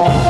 Oh.